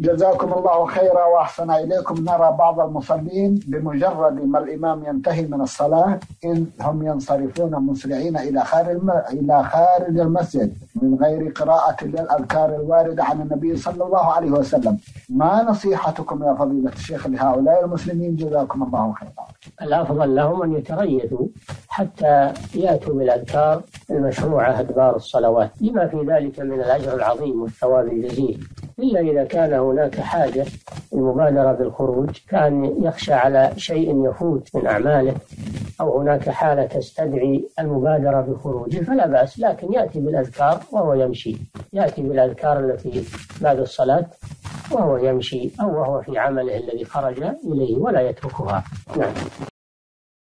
جزاكم الله خيرا وأحسن إليكم نرى بعض المصلين بمجرد ما الإمام ينتهي من الصلاة إن هم ينصرفون مسرعين إلى خارج إلى خارج المسجد من غير قراءة للأذكار الواردة عن النبي صلى الله عليه وسلم. ما نصيحتكم يا فضيلة الشيخ لهؤلاء المسلمين جزاكم الله خيرا. الافضل لهم أن يتريثوا حتى يأتوا بالأذكار المشروعة أدبار الصلوات لما في ذلك من الأجر العظيم والثواب الجزيل إلا إذا كان هناك حاجة المبادره بالخروج كان يخشى على شيء يفوت من أعماله أو هناك حالة تستدعي المبادره بخروجه فلا بأس لكن يأتي بالأذكار وهو يمشي. يأتي بالأذكار التي بعد الصلاة وهو يمشي أو وهو في عمله الذي خرج إليه ولا يتركها. نعم.